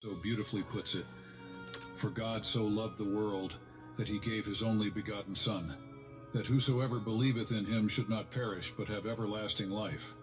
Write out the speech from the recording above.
so beautifully puts it For God so loved the world that he gave his only begotten Son, that whosoever believeth in him should not perish but have everlasting life.